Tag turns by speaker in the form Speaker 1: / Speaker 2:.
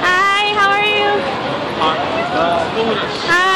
Speaker 1: Hi, how are you? Uh, Hi.